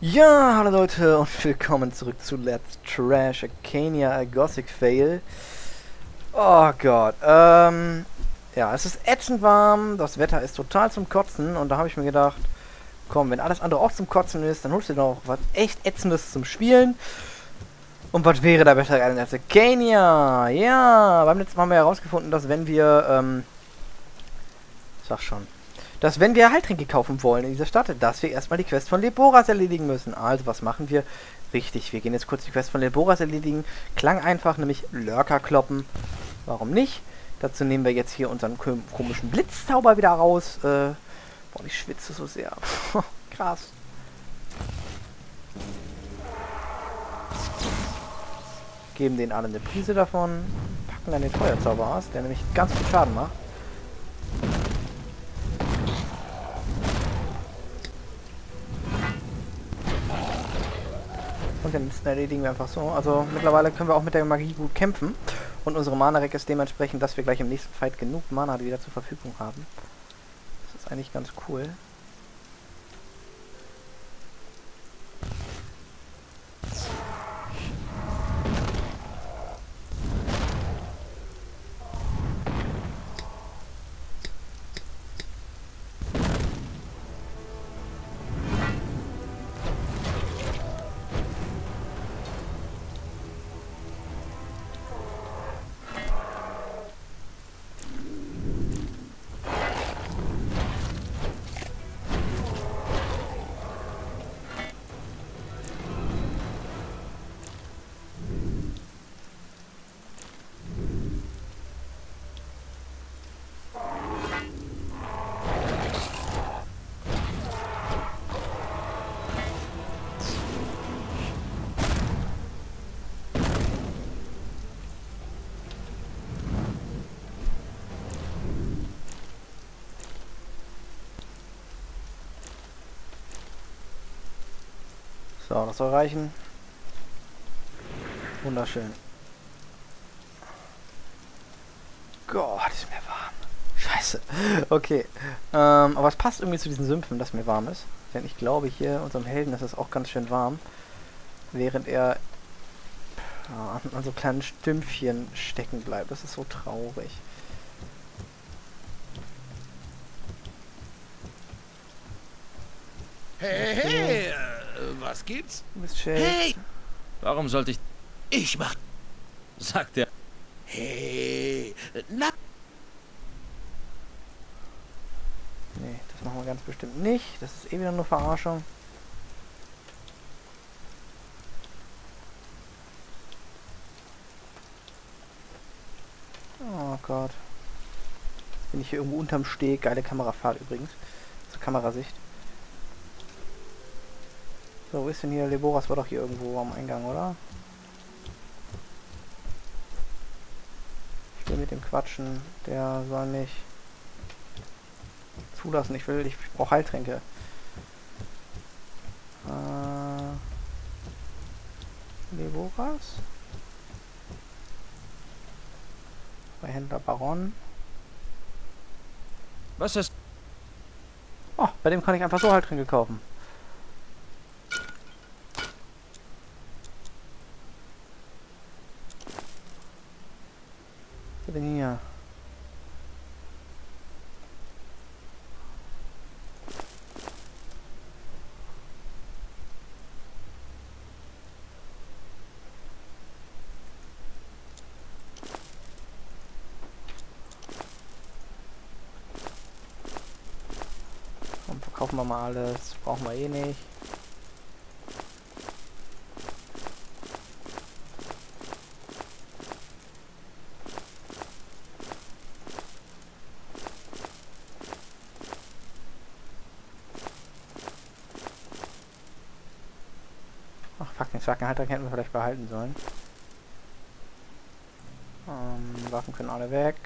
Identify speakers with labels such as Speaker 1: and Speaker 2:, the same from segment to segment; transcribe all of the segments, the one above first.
Speaker 1: Ja, hallo Leute und willkommen zurück zu Let's Trash Arcania Gothic Fail. Oh Gott, ähm, ja, es ist ätzend warm, das Wetter ist total zum Kotzen und da habe ich mir gedacht, komm, wenn alles andere auch zum Kotzen ist, dann holst du doch was echt ätzendes zum Spielen. Und was wäre da besser als Arcania? Ja, beim letzten Mal haben wir herausgefunden, dass wenn wir, ähm, sag schon, dass wenn wir Heiltränke kaufen wollen in dieser Stadt, dass wir erstmal die Quest von Leboras erledigen müssen. Also, was machen wir? Richtig, wir gehen jetzt kurz die Quest von Leboras erledigen. Klang einfach, nämlich Lurker kloppen. Warum nicht? Dazu nehmen wir jetzt hier unseren komischen Blitzzauber wieder raus. Äh, boah, ich schwitze so sehr. Krass. Geben denen alle eine Prise davon. Packen dann den Feuerzauber aus, der nämlich ganz viel Schaden macht. Und den letzten erledigen wir einfach so. Also mittlerweile können wir auch mit der Magie gut kämpfen. Und unsere Mana-Rack ist dementsprechend, dass wir gleich im nächsten Fight genug Mana wieder zur Verfügung haben. Das ist eigentlich ganz cool. So, das soll reichen. Wunderschön. Gott, ist mir warm. Scheiße. Okay. Ähm, aber es passt irgendwie zu diesen Sümpfen, dass mir warm ist. Denn ich glaube, hier unserem Helden ist es auch ganz schön warm. Während er ja, an so kleinen Stümpfchen stecken bleibt. Das ist so traurig.
Speaker 2: Hey, hey, was gibt's? Hey!
Speaker 3: Warum sollte ich...
Speaker 2: Ich mach...
Speaker 3: Sagt er.
Speaker 2: Hey! Na...
Speaker 1: Nee, das machen wir ganz bestimmt nicht. Das ist eh wieder nur Verarschung. Oh Gott. Jetzt bin ich hier irgendwo unterm Steg. Geile Kamerafahrt übrigens. Zur Kamerasicht. So, wo ist denn hier? Leboras war doch hier irgendwo am Eingang, oder? Ich will mit dem quatschen. Der soll mich zulassen. Ich will, ich brauche Heiltränke. Äh, Leboras? Bei Händler Baron.
Speaker 3: Was ist...
Speaker 1: Oh, bei dem kann ich einfach so Heiltränke kaufen. Was denn hier? Komm, verkaufen wir mal alles. Brauchen wir eh nicht. Flaggenhalter hätten wir vielleicht behalten sollen. Ähm, Waffen können alle weg.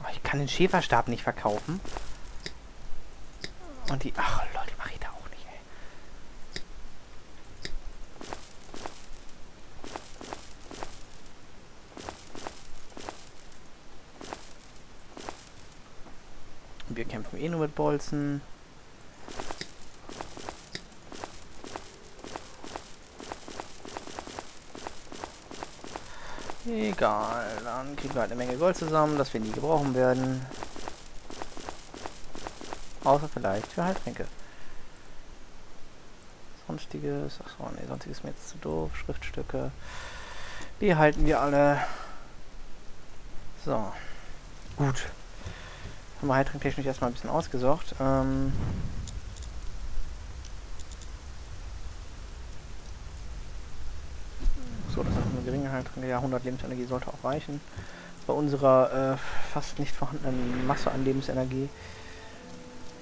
Speaker 1: Oh, ich kann den Schäferstab nicht verkaufen. Und die... Ach Leute, mach ich da auch nicht, ey. wir kämpfen eh nur mit Bolzen. Egal, dann kriegen wir halt eine Menge Gold zusammen, das wir nie gebrauchen werden. Außer vielleicht für Heiltränke. Sonstiges, achso, ne, sonstiges ist mir jetzt zu doof. Schriftstücke. Die halten wir alle. So. Gut. Haben wir heiltranktechnisch erstmal ein bisschen ausgesorgt. Ähm so, das ist eine geringe Heiltränke. Ja, 100 Lebensenergie sollte auch reichen. Bei unserer äh, fast nicht vorhandenen Masse an Lebensenergie.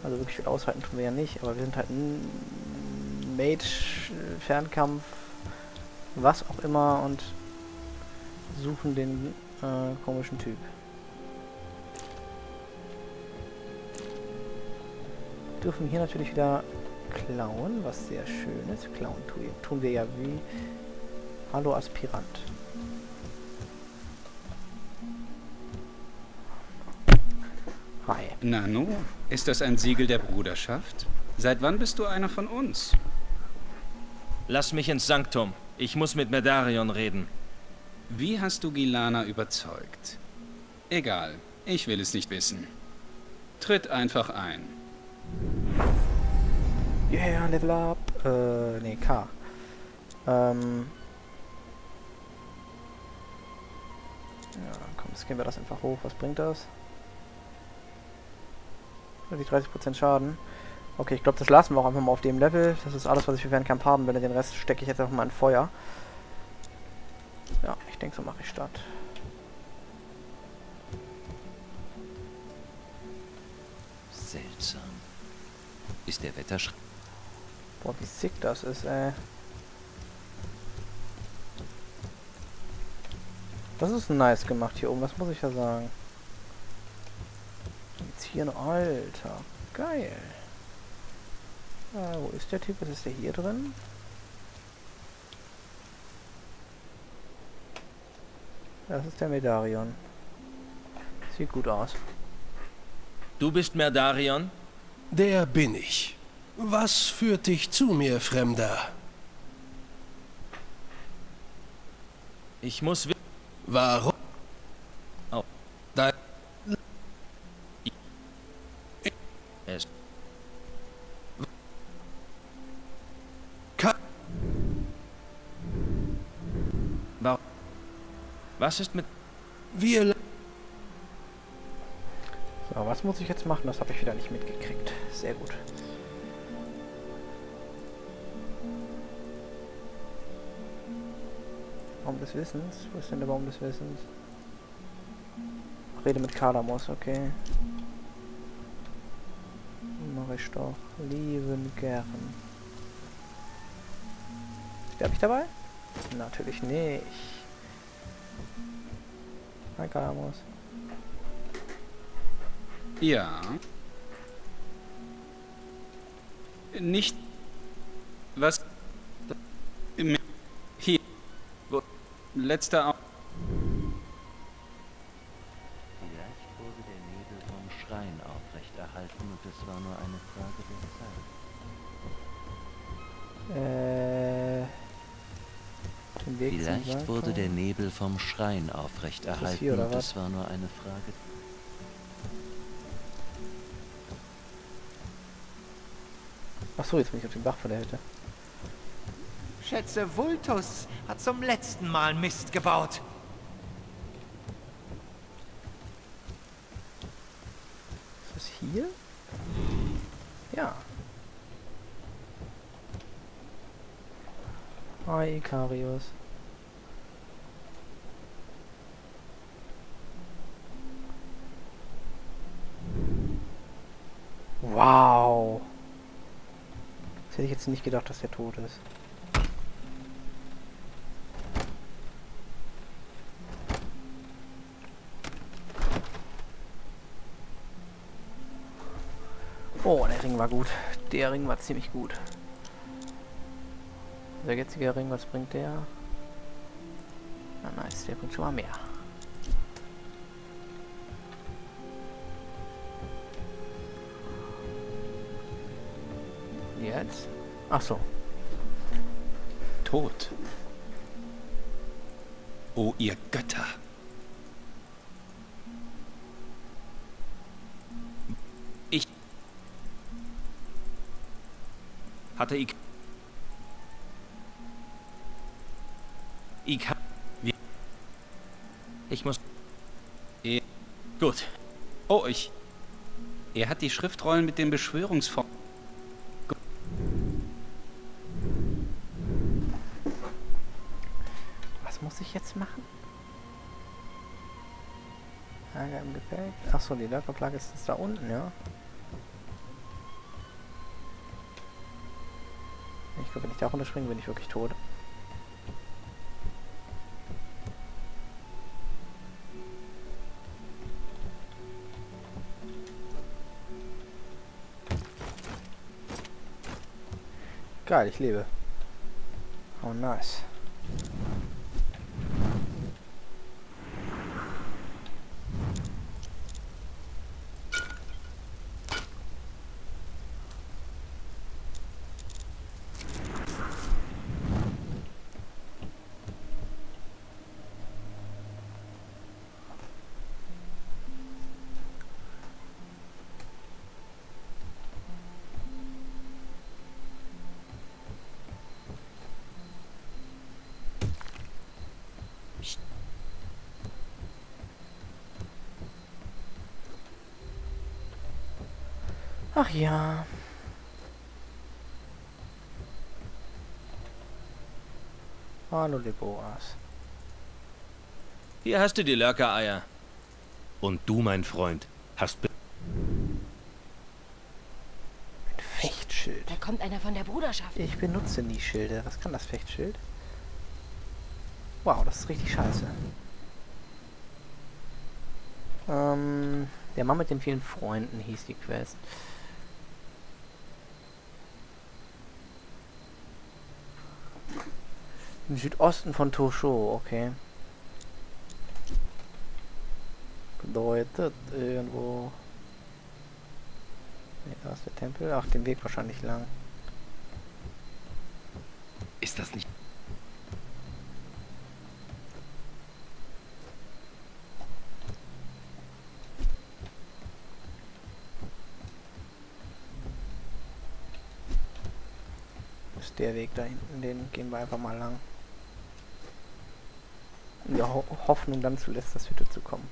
Speaker 1: Also wirklich viel aushalten tun wir ja nicht, aber wir sind halt ein Mage, Fernkampf, was auch immer und suchen den äh, komischen Typ. Dürfen hier natürlich wieder klauen, was sehr schön ist. Klauen tun, tun wir ja wie Hallo Aspirant. Hi.
Speaker 4: Nanu, ist das ein Siegel der Bruderschaft? Seit wann bist du einer von uns?
Speaker 3: Lass mich ins Sanktum. Ich muss mit Medarion reden.
Speaker 4: Wie hast du Gilana überzeugt? Egal, ich will es nicht wissen. Tritt einfach ein.
Speaker 1: Yeah, Level Up. Äh, nee, K. Ähm. Ja, komm, gehen wir das einfach hoch. Was bringt das? Die 30% Schaden. Okay, ich glaube, das lassen wir auch einfach mal auf dem Level. Das ist alles, was ich für Fernkampf haben will. Den Rest stecke ich jetzt einfach mal in Feuer. Ja, ich denke, so mache ich statt.
Speaker 5: Seltsam. Ist der Wetterschreiber...
Speaker 1: Boah, wie sick das ist, ey. Das ist nice gemacht hier oben, das muss ich ja sagen. Jetzt hier ein Alter. Geil. Ah, wo ist der Typ? Was ist der hier drin? Das ist der Medarion. Sieht gut aus.
Speaker 3: Du bist Merdarion?
Speaker 6: Der bin ich. Was führt dich zu mir, Fremder?
Speaker 3: Ich muss... wi-
Speaker 6: Warum?
Speaker 3: Au.
Speaker 6: Da
Speaker 3: Es. Was ist mit...
Speaker 6: wir
Speaker 1: So, was muss ich jetzt machen? Das habe ich wieder nicht mitgekriegt. Sehr gut. Baum des Wissens? Wo ist denn der Baum des Wissens? Rede mit Kalamos, okay. Mach ich doch. Lieben gern. Sterbe ich dabei? Natürlich nicht. Hi Kalamos.
Speaker 4: Ja. Nicht... Was... Im- Hier. Wo- Letzter...
Speaker 5: Vielleicht wurde der Nebel vom Schrein aufrechterhalten und es war nur eine Frage der Zeit.
Speaker 1: Äh. Den Weg zum
Speaker 5: Vielleicht wurde der Nebel vom Schrein
Speaker 1: hier,
Speaker 5: aufrechterhalten
Speaker 1: oder
Speaker 5: und es war nur eine Frage...
Speaker 1: Achso, jetzt bin ich auf dem Dach von der Hütte.
Speaker 7: Schätze, Vultus hat zum letzten Mal Mist gebaut.
Speaker 1: Ist das hier? Ja. Hi, Ikarius. Wow. Das hätte ich jetzt nicht gedacht, dass der tot ist. Ring war gut. Der Ring war ziemlich gut. Der jetzige Ring, was bringt der? Na nice, der bringt schon mal mehr. Jetzt? Ach so.
Speaker 4: Tot. O ihr Götter!
Speaker 3: Hatte ich... Ich ha... Wie... Ich muss...
Speaker 4: Eh-
Speaker 3: Gut.
Speaker 4: Oh, ich. Er hat die Schriftrollen mit den Beschwörungsformen.
Speaker 1: Was muss ich jetzt machen? Lager im Gepäck. Achso, die Lurkerplage ist jetzt da unten, ja. Glaube, wenn ich da runterspringe, bin ich wirklich tot. Geil, ich lebe. Oh, nice. Ach ja. Hallo, Leboas.
Speaker 3: Hier hast du die Lurker-Eier.
Speaker 8: Und du, mein Freund, hast be
Speaker 1: Ein Fechtschild.
Speaker 9: Da kommt einer von der Bruderschaft.
Speaker 1: Ich benutze nie Schilde. Was kann das Fechtschild? Wow, das ist richtig scheiße. Ähm, der Mann mit den vielen Freunden hieß die Quest. Im Südosten von Tosho, okay. Bedeutet irgendwo. Ne, da ist der Tempel. Ach, den Weg wahrscheinlich lang.
Speaker 8: Ist das nicht...
Speaker 1: ist der Weg da hinten, den gehen wir einfach mal lang. In der Ho Hoffnung dann zu Lesters Hütte zu kommen.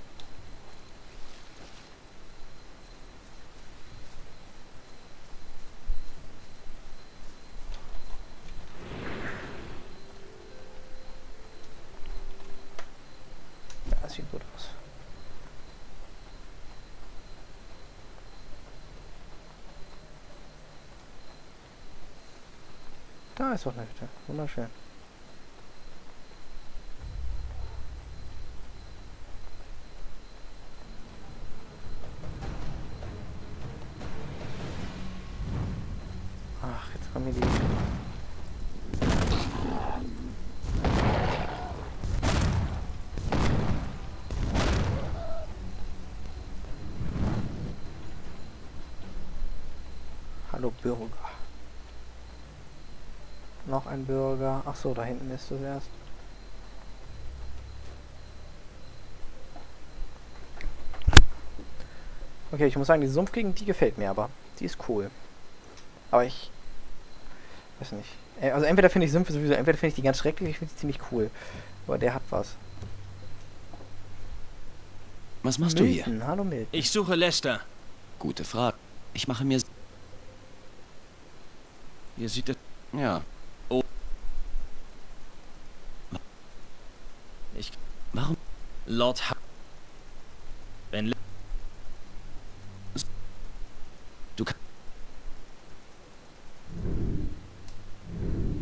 Speaker 1: Da ist doch eine Hütte. Wunderschön. Ach, jetzt kommen hier die... Hallo Bürger. Noch ein Bürger. Ach so, da hinten ist es erst. Okay, ich muss sagen, die Sumpfgegend, die gefällt mir aber. Die ist cool. Aber ich... Weiß nicht. Äh, Also entweder finde ich Sümpfe sowieso, entweder finde ich die ganz schrecklich, ich finde sie ziemlich cool. Aber der hat was.
Speaker 10: Was machst du hier?
Speaker 1: Milton, hallo Milton.
Speaker 3: Ich suche Lester.
Speaker 10: Gute Frage. Ich mache mir...
Speaker 3: Hier sieht es...
Speaker 10: Ja.
Speaker 3: Ich...
Speaker 10: Warum?
Speaker 3: Lord ha Wenn...
Speaker 10: Du kannst...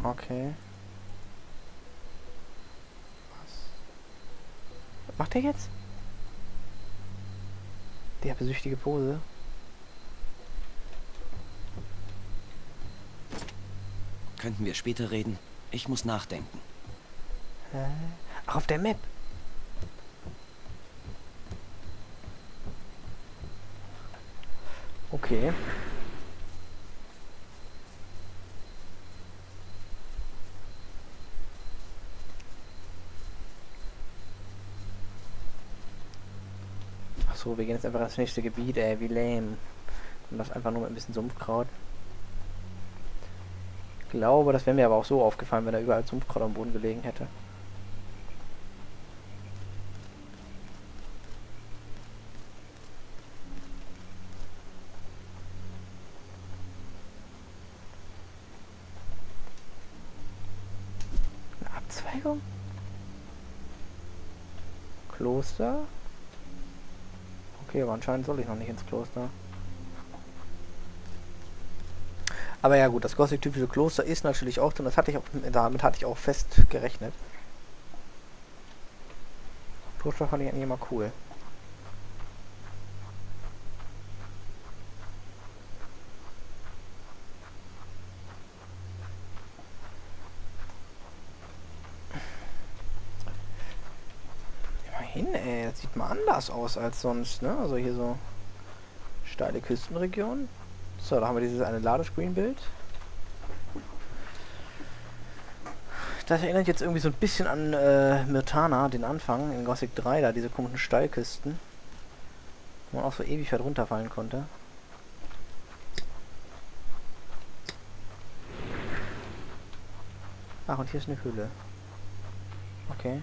Speaker 1: Okay. Was macht der jetzt? Der besüchtige Pose.
Speaker 10: Könnten wir später reden? Ich muss nachdenken.
Speaker 1: Äh, auf der Map. Okay. Achso, wir gehen jetzt einfach ins nächste Gebiet, ey, wie lame. Und das einfach nur mit ein bisschen Sumpfkraut. Glaube, das wäre mir aber auch so aufgefallen, wenn da überall Sumpfkraut am Boden gelegen hätte. Eine Abzweigung? Kloster? Okay, aber anscheinend soll ich noch nicht ins Kloster. Aber ja gut, das Gothic-typische Kloster ist natürlich auch drin. Das hatte ich auch, damit hatte ich auch fest gerechnet. Kloster fand ich eigentlich immer cool. Immerhin, ey, das sieht mal anders aus als sonst, ne? Also hier so steile Küstenregion. So, da haben wir dieses eine Ladescreen-Bild. Das erinnert jetzt irgendwie so ein bisschen an äh, Myrtana, den Anfang in Gothic 3, da diese komischen Steilküsten. Wo man auch so ewig weit runterfallen konnte. Ach, und hier ist eine Höhle. Okay.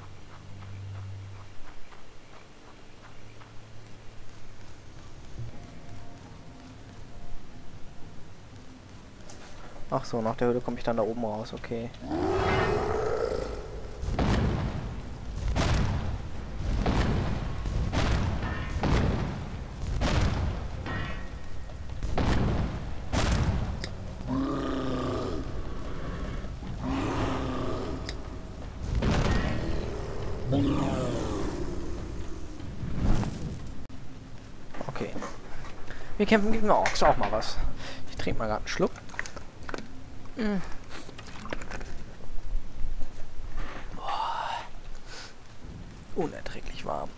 Speaker 1: Ach so, nach der Höhle komme ich dann da oben raus, okay. Okay. Wir kämpfen gegen Orks, auch mal was. Ich trinke mal gerade einen Schluck. Mm. Boah. Unerträglich warm.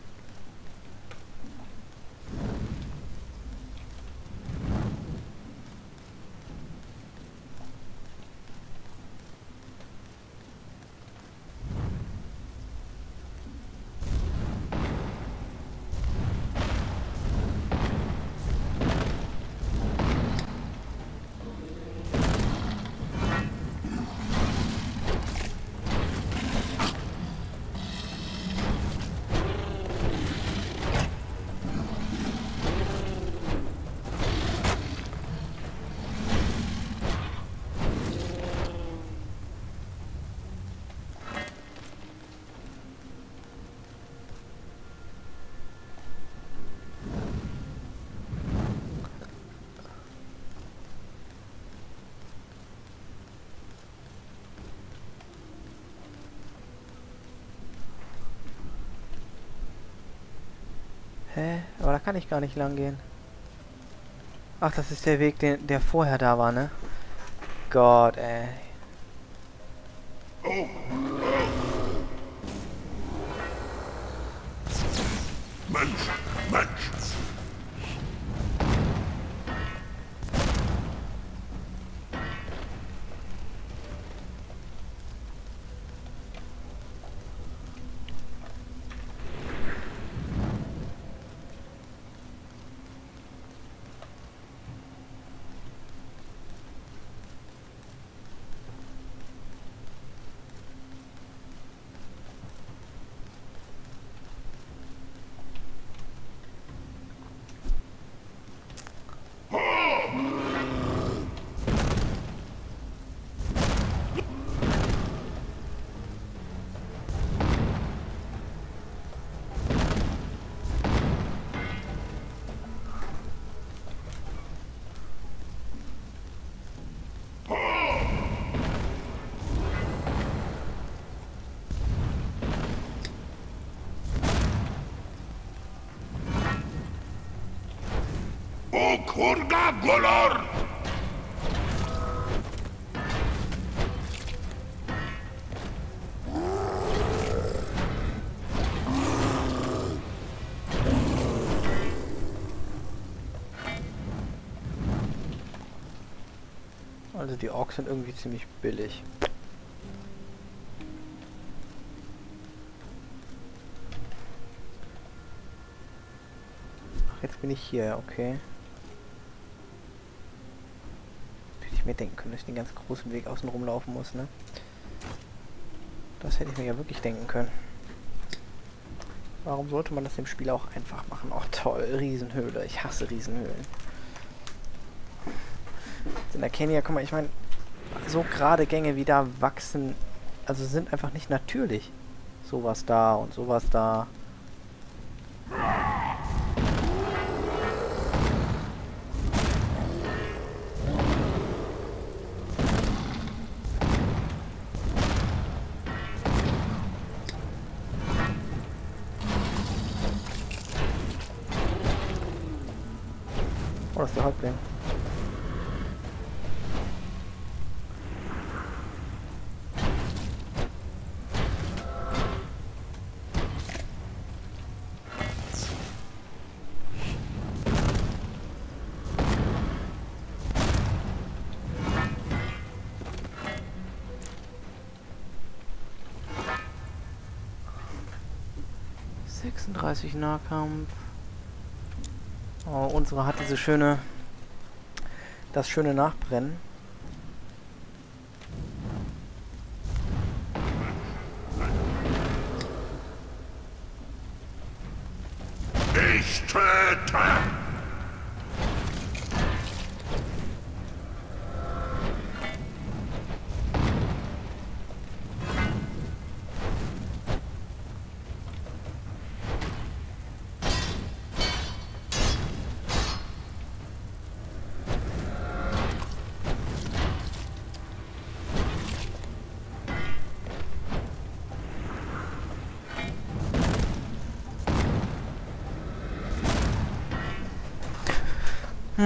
Speaker 1: Hä? Aber da kann ich gar nicht lang gehen. Ach, das ist der Weg, den, der vorher da war, ne? Gott, ey.
Speaker 2: Mensch, Mensch. Kurga golor!
Speaker 1: Also die Orks sind irgendwie ziemlich billig. jetzt bin ich hier, okay. Hätte ich mir denken können, dass ich den ganz großen Weg außen rumlaufen muss, ne? Das hätte ich mir ja wirklich denken können. Warum sollte man das dem Spiel auch einfach machen? Ach toll, Riesenhöhle. Ich hasse Riesenhöhlen. In der Kenia, guck mal, ich meine, so gerade Gänge wie da wachsen, also sind einfach nicht natürlich. Sowas da und sowas da. Ist der Häuptling. Sechsunddreißig Nahkampf. Oh, unsere hat diese schöne, das schöne Nachbrennen.
Speaker 2: Ich töte!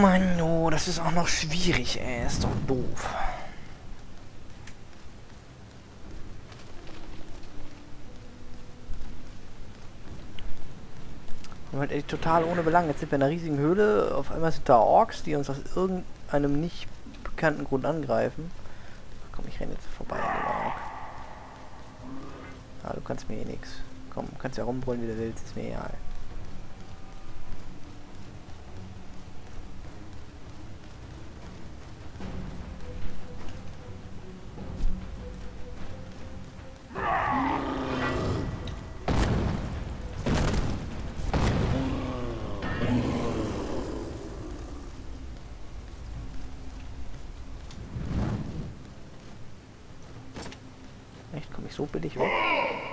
Speaker 1: Mann, oh, das ist auch noch schwierig, ey. Ist doch doof. Halt echt total ohne Belang. Jetzt sind wir in einer riesigen Höhle. Auf einmal sind da Orks, die uns aus irgendeinem nicht bekannten Grund angreifen. Ach, komm, ich renne jetzt vorbei an Ork. Ah, du kannst mir eh nix. Komm, kannst ja rumbrüllen, wie du willst. Ist mir egal. So billig weg?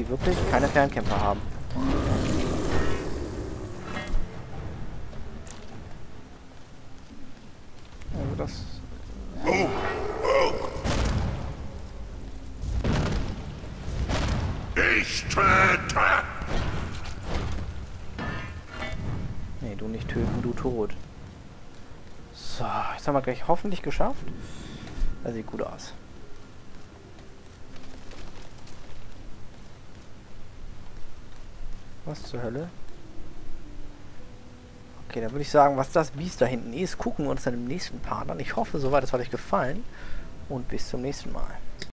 Speaker 1: Die wirklich keine Fernkämpfer haben. Also das...
Speaker 2: Ich töte!
Speaker 1: Nee, du nicht töten, du tot. So, jetzt haben wir gleich hoffentlich geschafft. Das sieht gut aus. Was zur Hölle? Okay, dann würde ich sagen, was das Biest da hinten ist, gucken wir uns dann im nächsten Part an. Ich hoffe, soweit es hat euch gefallen. Und bis zum nächsten Mal.